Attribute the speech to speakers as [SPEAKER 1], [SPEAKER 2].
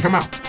[SPEAKER 1] Come out.